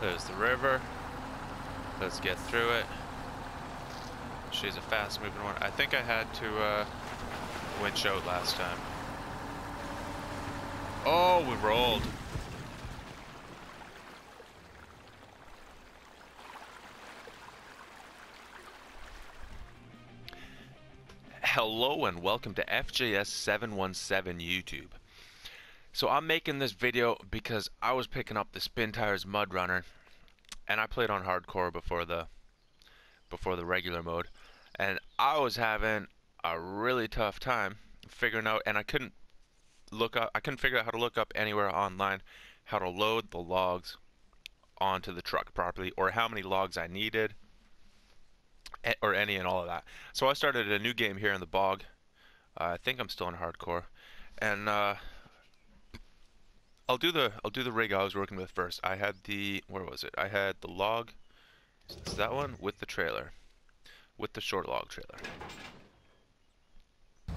There's the river. Let's get through it. She's a fast moving one. I think I had to uh, winch out last time. Oh, we rolled. Hello and welcome to FJS717 YouTube. So I'm making this video because I was picking up the Spintires MudRunner and I played on hardcore before the before the regular mode and I was having a really tough time figuring out and I couldn't look up I couldn't figure out how to look up anywhere online how to load the logs onto the truck properly or how many logs I needed or any and all of that. So I started a new game here in the bog. Uh, I think I'm still in hardcore, and uh, I'll do the I'll do the rig I was working with first. I had the where was it? I had the log. That one with the trailer, with the short log trailer.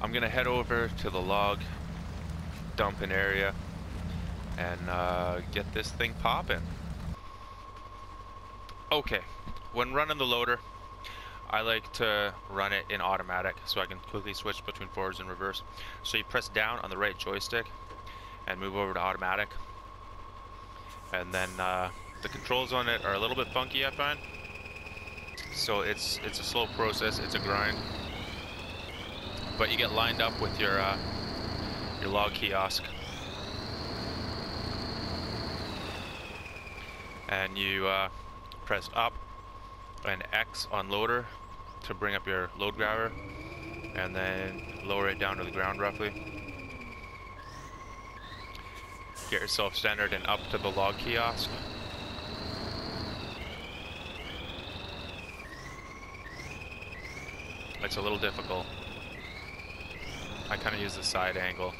I'm gonna head over to the log dumping area and uh, get this thing popping. Okay, when running the loader, I like to run it in automatic so I can quickly switch between forwards and reverse. So you press down on the right joystick and move over to automatic. And then uh, the controls on it are a little bit funky I find. So it's it's a slow process, it's a grind. But you get lined up with your uh, your log kiosk. And you uh, press up and X on loader to bring up your load grabber and then lower it down to the ground roughly. Get yourself centered and up to the log kiosk. It's a little difficult. I kind of use the side angle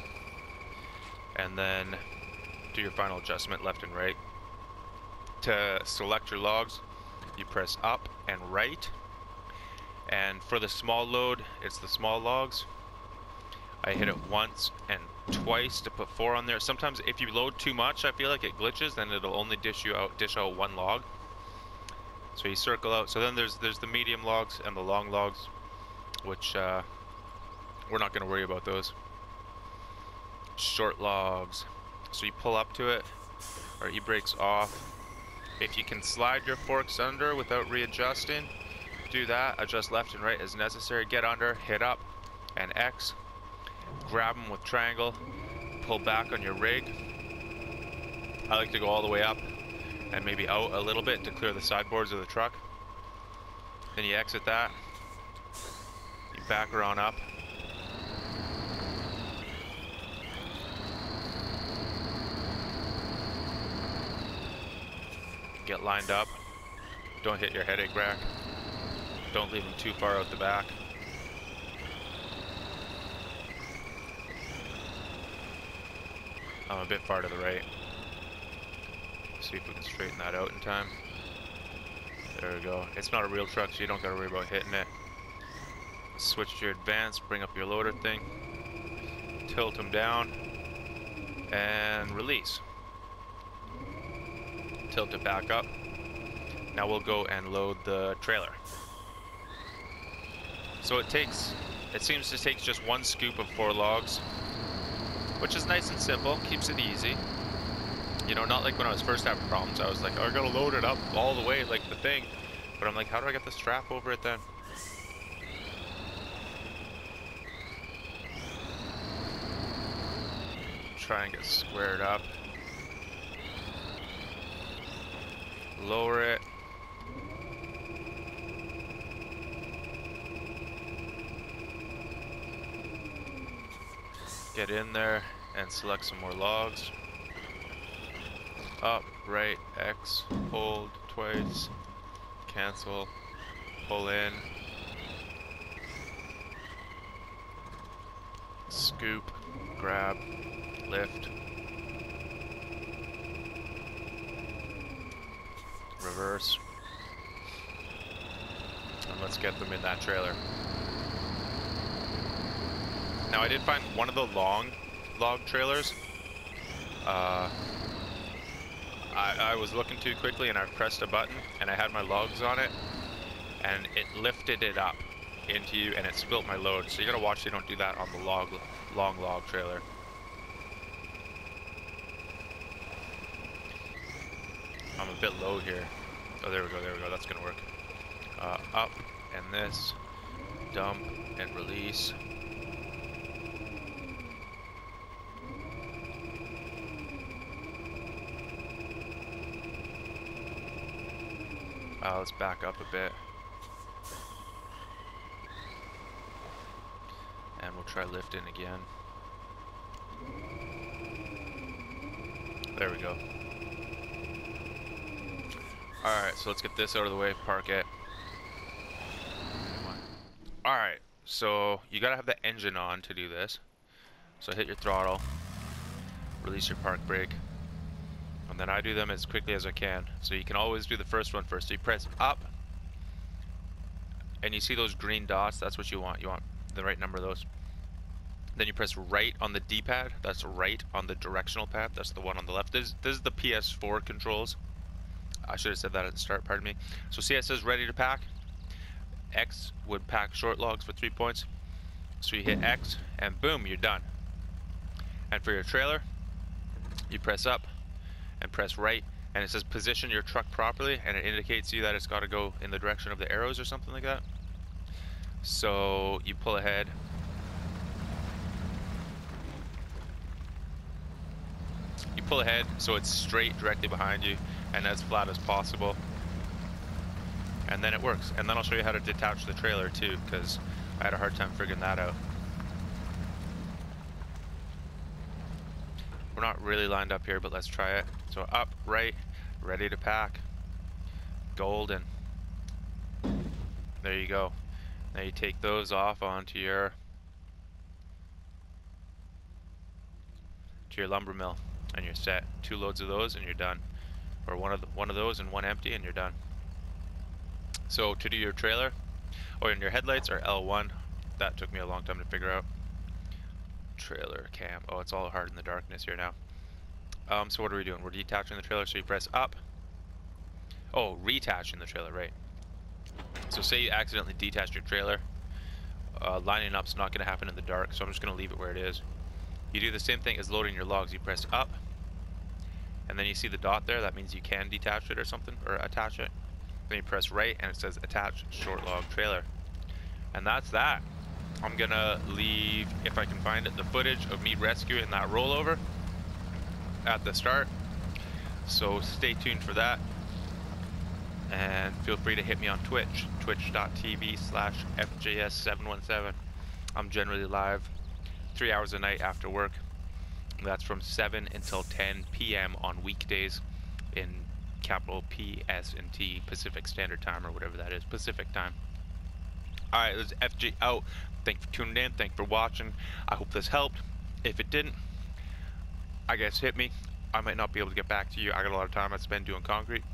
and then do your final adjustment left and right. To select your logs, you press up and right and for the small load it's the small logs I hit it once and twice to put four on there sometimes if you load too much I feel like it glitches then it'll only dish you out dish out one log so you circle out so then there's there's the medium logs and the long logs which uh, we're not going to worry about those short logs so you pull up to it or e-brakes off if you can slide your forks under without readjusting, do that. Adjust left and right as necessary. Get under, hit up, and X. Grab them with triangle. Pull back on your rig. I like to go all the way up and maybe out a little bit to clear the sideboards of the truck. Then you exit that. You back her on up. get lined up. Don't hit your headache rack. Don't leave them too far out the back. I'm a bit far to the right. See if we can straighten that out in time. There we go. It's not a real truck, so you don't gotta worry about hitting it. Switch to your advance, bring up your loader thing, tilt them down, and release tilt it back up. Now we'll go and load the trailer. So it takes, it seems to take just one scoop of four logs, which is nice and simple, keeps it easy. You know, not like when I was first having problems, I was like, oh, I gotta load it up all the way like the thing. But I'm like, how do I get the strap over it then? Try and get squared up. lower it. Get in there and select some more logs. Up, right, X, hold twice, cancel, pull in, scoop, grab, lift, reverse. And let's get them in that trailer. Now I did find one of the long log trailers. Uh, I, I was looking too quickly and I pressed a button and I had my logs on it and it lifted it up into you and it spilt my load. So you gotta watch so you don't do that on the log, long log trailer. I'm a bit low here. Oh, there we go, there we go, that's gonna work. Uh, up, and this, dump, and release. Uh, let's back up a bit. And we'll try lifting again. There we go. Alright, so let's get this out of the way, park it. Alright, so you gotta have the engine on to do this. So hit your throttle, release your park brake, then I do them as quickly as I can. So you can always do the first one first. So you press up, and you see those green dots, that's what you want. You want the right number of those. Then you press right on the D-pad, that's right on the directional pad, that's the one on the left. This, this is the PS4 controls. I should have said that at the start, pardon me. So see it says ready to pack? X would pack short logs for three points. So you hit X and boom, you're done. And for your trailer, you press up and press right and it says position your truck properly and it indicates to you that it's got to go in the direction of the arrows or something like that. So you pull ahead. You pull ahead so it's straight directly behind you and as flat as possible. And then it works. And then I'll show you how to detach the trailer too, because I had a hard time figuring that out. We're not really lined up here, but let's try it. So up, right, ready to pack. Golden. There you go. Now you take those off onto your to your lumber mill and you're set. Two loads of those and you're done or one of the, one of those and one empty and you're done. So to do your trailer or in your headlights are L1. That took me a long time to figure out. Trailer cam. Oh, it's all hard in the darkness here now. Um, so what are we doing? We're detaching the trailer, so you press up. Oh, retaching the trailer, right. So say you accidentally detached your trailer. Uh, lining up's not going to happen in the dark, so I'm just going to leave it where it is. You do the same thing as loading your logs. You press up, and then you see the dot there, that means you can detach it or something, or attach it. Then you press right and it says attach short log trailer. And that's that. I'm gonna leave, if I can find it, the footage of me rescuing that rollover at the start. So stay tuned for that. And feel free to hit me on Twitch, twitch.tv slash FJS717. I'm generally live three hours a night after work. That's from 7 until 10 p.m. on weekdays in capital P, S, and T, Pacific Standard Time, or whatever that is, Pacific Time. Alright, this is FG out. Thanks for tuning in. Thanks for watching. I hope this helped. If it didn't, I guess hit me. I might not be able to get back to you. I got a lot of time I spend doing concrete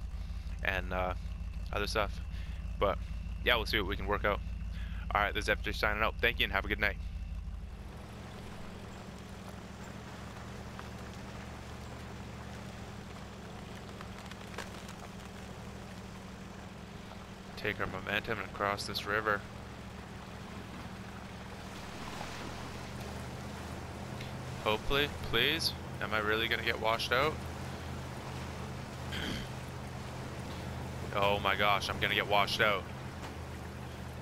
and uh, other stuff. But yeah, we'll see what we can work out. Alright, this is FJ signing out. Thank you and have a good night. take our momentum and cross this river. Hopefully, please. Am I really gonna get washed out? oh my gosh, I'm gonna get washed out.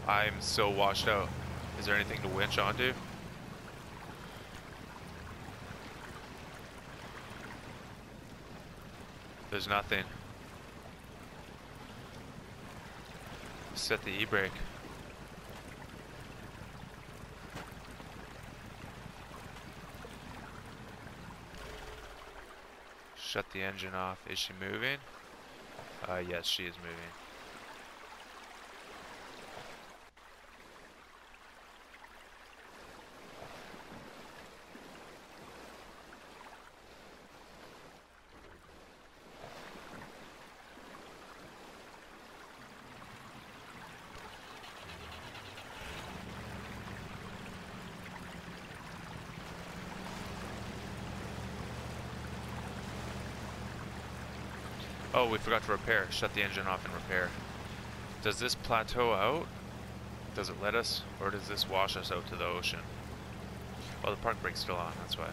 I'm so washed out. Is there anything to winch onto? There's nothing. set the e-brake. Shut the engine off. Is she moving? Uh, yes, she is moving. Oh, we forgot to repair. Shut the engine off and repair. Does this plateau out? Does it let us? Or does this wash us out to the ocean? Well, the park brake's still on, that's why.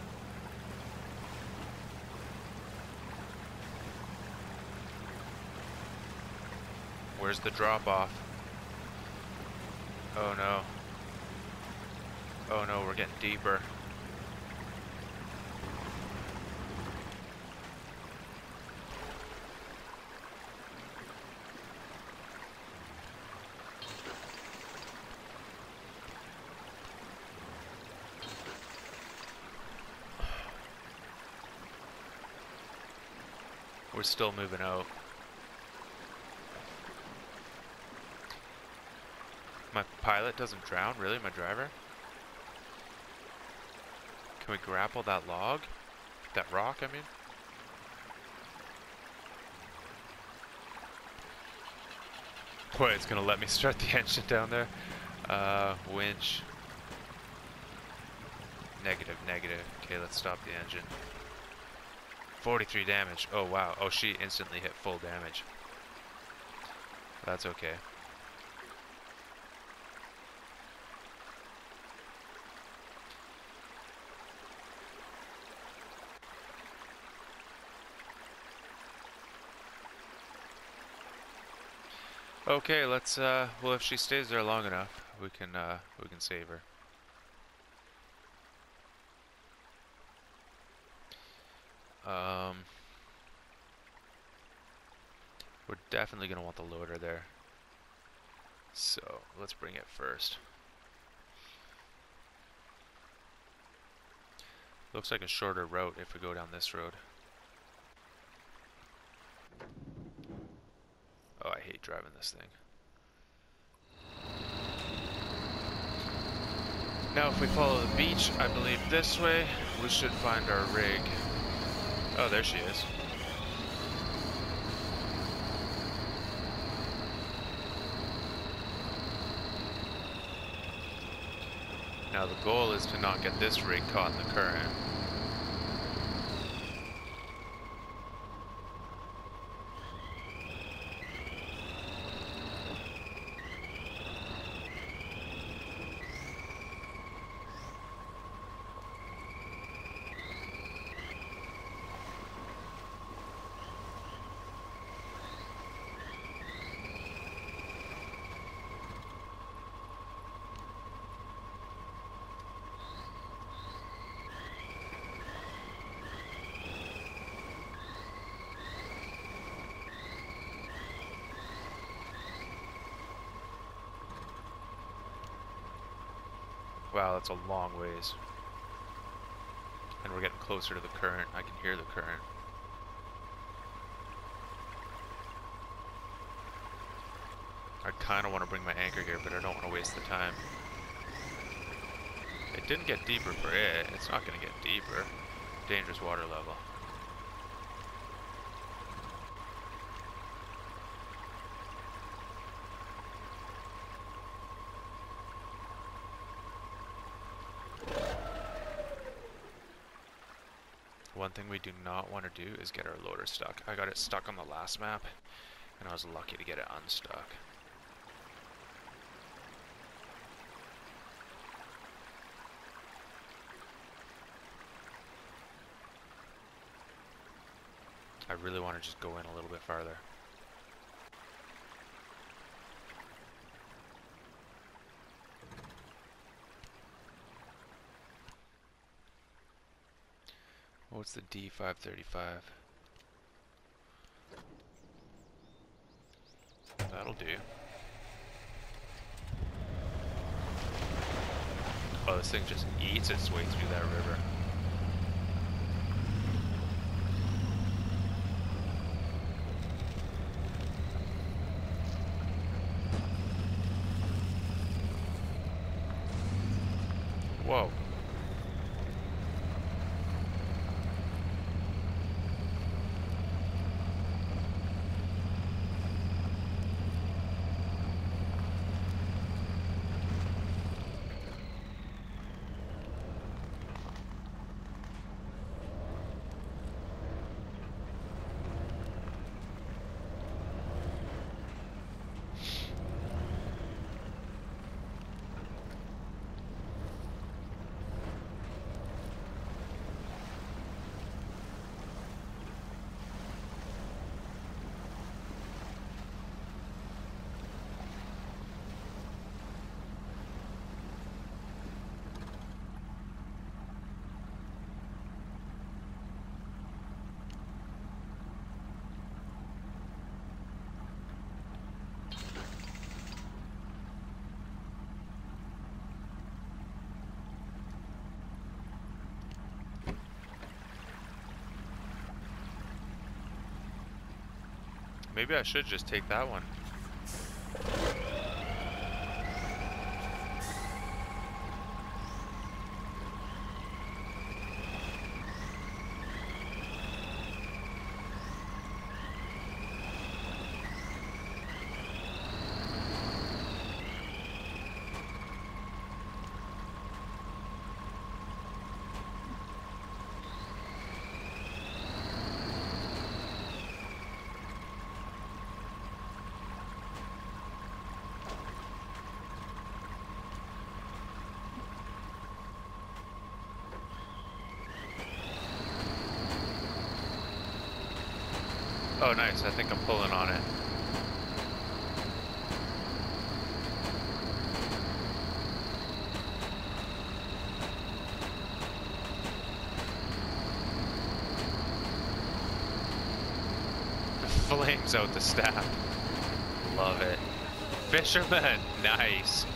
Where's the drop off? Oh no. Oh no, we're getting deeper. We're still moving out. My pilot doesn't drown? Really? My driver? Can we grapple that log? That rock, I mean? Boy, it's gonna let me start the engine down there. Uh, winch. Negative, negative. Okay, let's stop the engine. 43 damage. Oh, wow. Oh, she instantly hit full damage. That's okay. Okay, let's, uh, well, if she stays there long enough, we can, uh, we can save her. Um, we're definitely going to want the loader there. So, let's bring it first. Looks like a shorter route if we go down this road. Oh, I hate driving this thing. Now if we follow the beach, I believe this way, we should find our rig. Oh, there she is. Now the goal is to not get this rig caught in the current. Wow, that's a long ways. And we're getting closer to the current. I can hear the current. I kind of want to bring my anchor here, but I don't want to waste the time. It didn't get deeper for it. It's not going to get deeper. Dangerous water level. One thing we do not want to do is get our loader stuck. I got it stuck on the last map, and I was lucky to get it unstuck. I really want to just go in a little bit farther. What's the D535? That'll do. Oh, this thing just eats its way through that river. Whoa. Maybe I should just take that one. Oh, nice. I think I'm pulling on it. Flames out the staff. Love it. Fisherman, nice.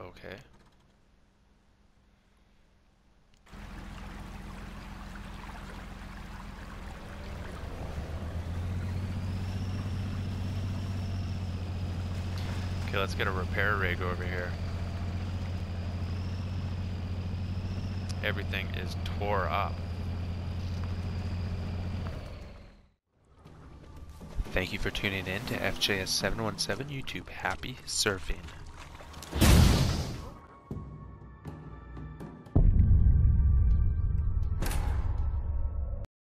Okay. Okay, let's get a repair rig over here. Everything is tore up. Thank you for tuning in to FJS717 YouTube. Happy surfing.